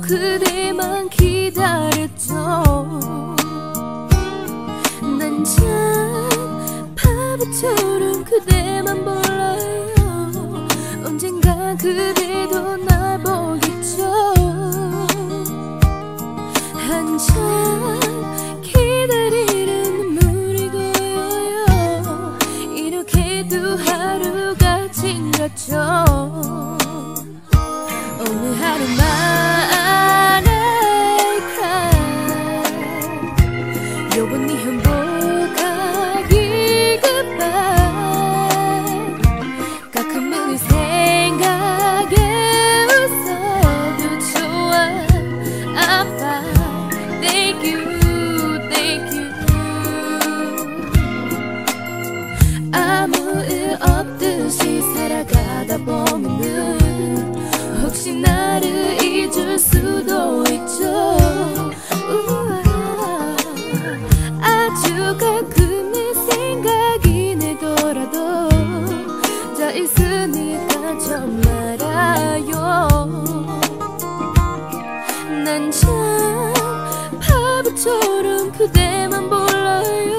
그대만 기다렸죠. 난 참 바보처럼 그대만 몰라요. 언젠가 그대도 나 보겠죠. 한참 기다리는 눈물이 고여요. 이렇게도 하루가 지났죠. 오늘 하루만 혹시 나를 잊을 수도 있죠? 우와. 아주 가끔의 생각이 내더라도. 자 있으니까 좀 말아요. 난 참 바보처럼 그대만 몰라요.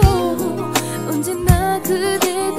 언제나 그대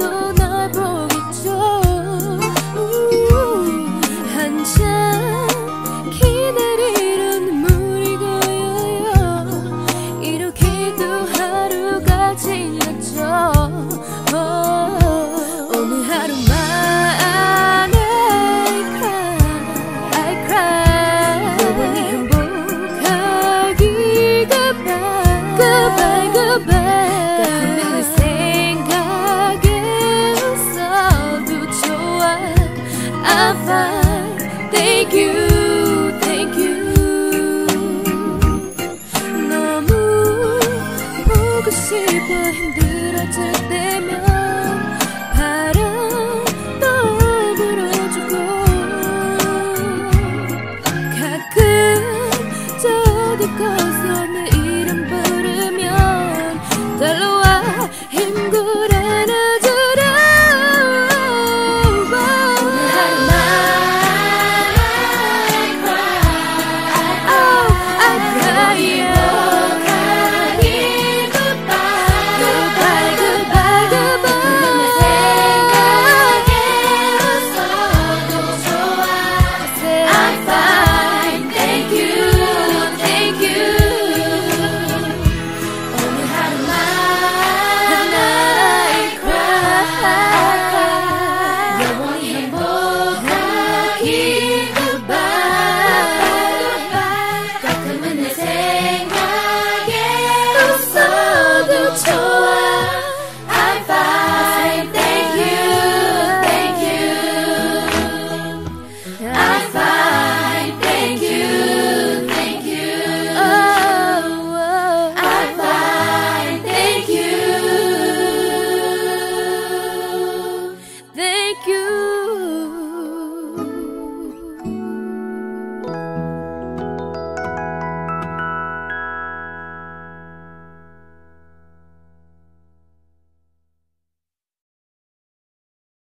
you.